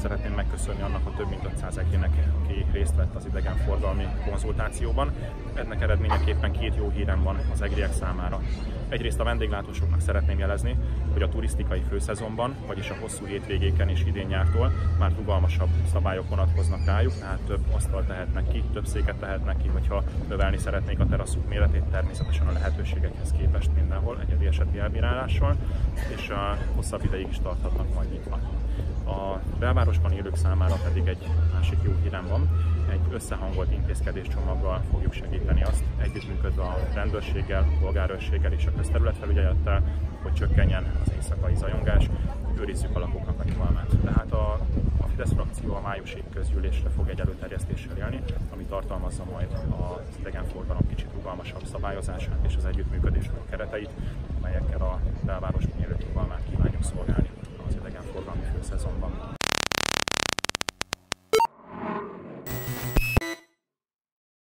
szeretném megköszönni annak a több mint 500 ekének, aki részt vett az idegenforgalmi konzultációban. Ennek eredményeképpen két jó hírem van az egriek számára. Egyrészt a vendéglátósoknak szeretném jelezni, hogy a turisztikai főszezonban, vagyis a hosszú hétvégéken és idén nyártól már rugalmasabb szabályok vonatkoznak rájuk, tehát több asztal tehetnek ki, több széket tehetnek ki, hogyha növelni szeretnék a teraszuk méretét, természetesen a lehetőségekhez képest mindenhol egyedi eseti elbírálással, és a hosszabb ideig is tarthatnak majd nyitva. Belvárosban élők számára pedig egy másik jó hírem van, egy összehangolt intézkedéscsomaggal fogjuk segíteni azt, együttműködve a rendőrséggel, a polgárőrséggel és a közterületfelügyelettel, hogy csökkenjen az éjszakai zajongás, őrizzük a lakóknak a nyugalmát. Tehát a, a Fidesz frakció a májusi közgyűlésre fog egy előterjesztéssel élni, ami tartalmazza majd az idegenforgalom kicsit rugalmasabb szabályozását és az együttműködésnek a kereteit, amelyekkel a belvárosban élők nyugalmát kívánjuk szolgálni.